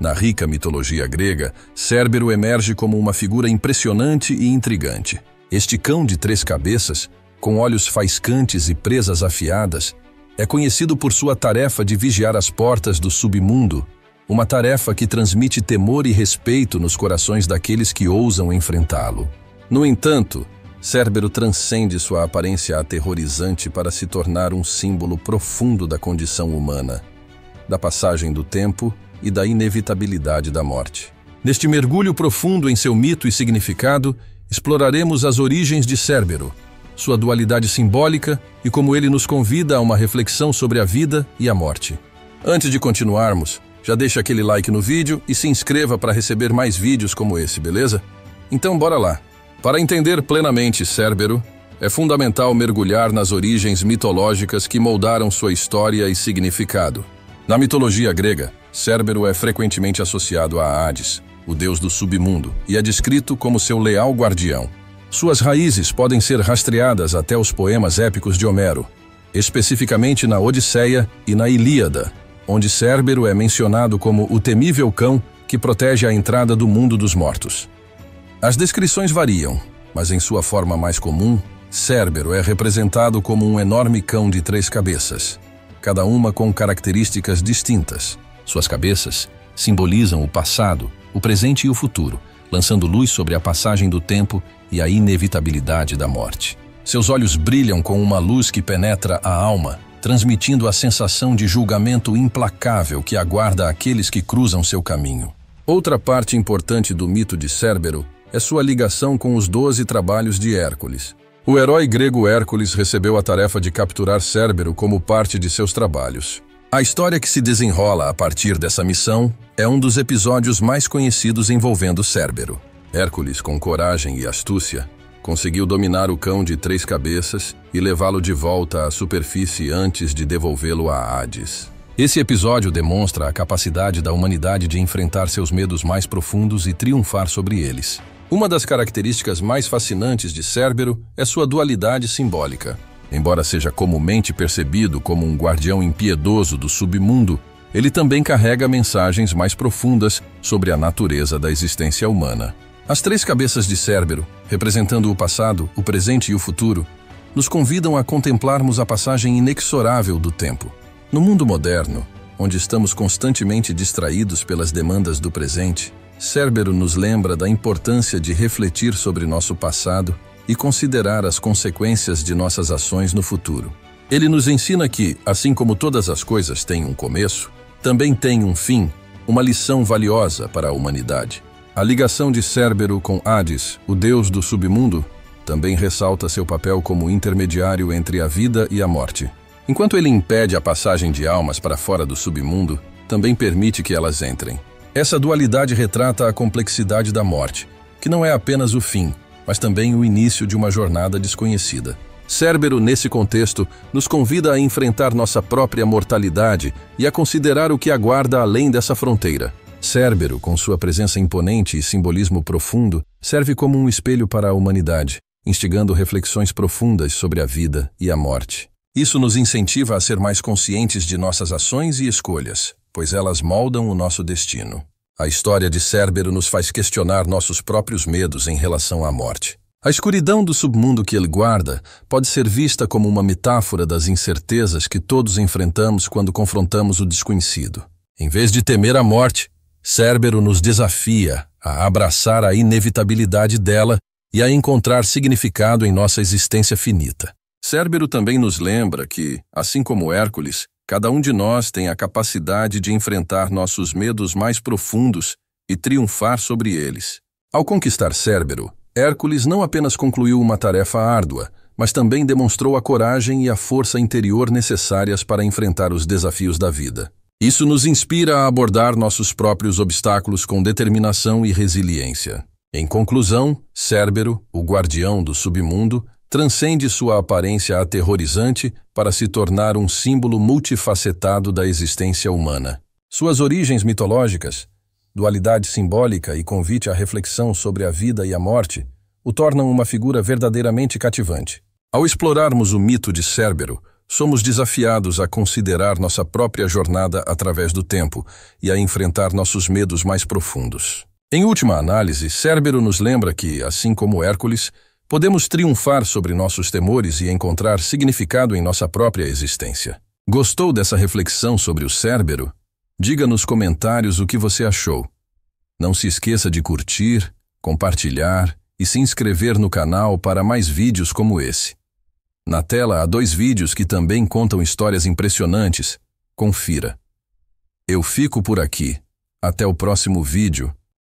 Na rica mitologia grega, Cérbero emerge como uma figura impressionante e intrigante. Este cão de três cabeças, com olhos faiscantes e presas afiadas, é conhecido por sua tarefa de vigiar as portas do submundo, uma tarefa que transmite temor e respeito nos corações daqueles que ousam enfrentá-lo. No entanto, Cérbero transcende sua aparência aterrorizante para se tornar um símbolo profundo da condição humana, da passagem do tempo e da inevitabilidade da morte. Neste mergulho profundo em seu mito e significado, exploraremos as origens de Cérbero, sua dualidade simbólica e como ele nos convida a uma reflexão sobre a vida e a morte. Antes de continuarmos, já deixa aquele like no vídeo e se inscreva para receber mais vídeos como esse, beleza? Então bora lá! Para entender plenamente Cérbero, é fundamental mergulhar nas origens mitológicas que moldaram sua história e significado. Na mitologia grega, Cérbero é frequentemente associado a Hades, o deus do submundo, e é descrito como seu leal guardião. Suas raízes podem ser rastreadas até os poemas épicos de Homero, especificamente na Odisseia e na Ilíada, onde Cérbero é mencionado como o temível cão que protege a entrada do mundo dos mortos. As descrições variam, mas em sua forma mais comum, Cérbero é representado como um enorme cão de três cabeças, cada uma com características distintas. Suas cabeças simbolizam o passado, o presente e o futuro, lançando luz sobre a passagem do tempo e a inevitabilidade da morte. Seus olhos brilham com uma luz que penetra a alma, transmitindo a sensação de julgamento implacável que aguarda aqueles que cruzam seu caminho. Outra parte importante do mito de Cérbero é sua ligação com os doze trabalhos de Hércules. O herói grego Hércules recebeu a tarefa de capturar Cérbero como parte de seus trabalhos. A história que se desenrola a partir dessa missão é um dos episódios mais conhecidos envolvendo Cérbero. Hércules, com coragem e astúcia, conseguiu dominar o cão de três cabeças e levá-lo de volta à superfície antes de devolvê-lo a Hades. Esse episódio demonstra a capacidade da humanidade de enfrentar seus medos mais profundos e triunfar sobre eles. Uma das características mais fascinantes de Cérbero é sua dualidade simbólica. Embora seja comumente percebido como um guardião impiedoso do submundo, ele também carrega mensagens mais profundas sobre a natureza da existência humana. As três cabeças de Cérbero, representando o passado, o presente e o futuro, nos convidam a contemplarmos a passagem inexorável do tempo. No mundo moderno, onde estamos constantemente distraídos pelas demandas do presente, Cérbero nos lembra da importância de refletir sobre nosso passado e considerar as consequências de nossas ações no futuro. Ele nos ensina que, assim como todas as coisas têm um começo, também tem um fim, uma lição valiosa para a humanidade. A ligação de Cérbero com Hades, o deus do submundo, também ressalta seu papel como intermediário entre a vida e a morte. Enquanto ele impede a passagem de almas para fora do submundo, também permite que elas entrem. Essa dualidade retrata a complexidade da morte, que não é apenas o fim, mas também o início de uma jornada desconhecida. Cérbero, nesse contexto, nos convida a enfrentar nossa própria mortalidade e a considerar o que aguarda além dessa fronteira. Cérbero, com sua presença imponente e simbolismo profundo, serve como um espelho para a humanidade, instigando reflexões profundas sobre a vida e a morte. Isso nos incentiva a ser mais conscientes de nossas ações e escolhas, pois elas moldam o nosso destino. A história de Cérbero nos faz questionar nossos próprios medos em relação à morte. A escuridão do submundo que ele guarda pode ser vista como uma metáfora das incertezas que todos enfrentamos quando confrontamos o desconhecido. Em vez de temer a morte, Cérbero nos desafia a abraçar a inevitabilidade dela e a encontrar significado em nossa existência finita. Cérbero também nos lembra que, assim como Hércules, Cada um de nós tem a capacidade de enfrentar nossos medos mais profundos e triunfar sobre eles. Ao conquistar Cérbero, Hércules não apenas concluiu uma tarefa árdua, mas também demonstrou a coragem e a força interior necessárias para enfrentar os desafios da vida. Isso nos inspira a abordar nossos próprios obstáculos com determinação e resiliência. Em conclusão, Cérbero, o guardião do submundo, transcende sua aparência aterrorizante para se tornar um símbolo multifacetado da existência humana. Suas origens mitológicas, dualidade simbólica e convite à reflexão sobre a vida e a morte, o tornam uma figura verdadeiramente cativante. Ao explorarmos o mito de Cérbero, somos desafiados a considerar nossa própria jornada através do tempo e a enfrentar nossos medos mais profundos. Em última análise, Cérbero nos lembra que, assim como Hércules, podemos triunfar sobre nossos temores e encontrar significado em nossa própria existência. Gostou dessa reflexão sobre o Cérbero? Diga nos comentários o que você achou. Não se esqueça de curtir, compartilhar e se inscrever no canal para mais vídeos como esse. Na tela há dois vídeos que também contam histórias impressionantes. Confira. Eu fico por aqui. Até o próximo vídeo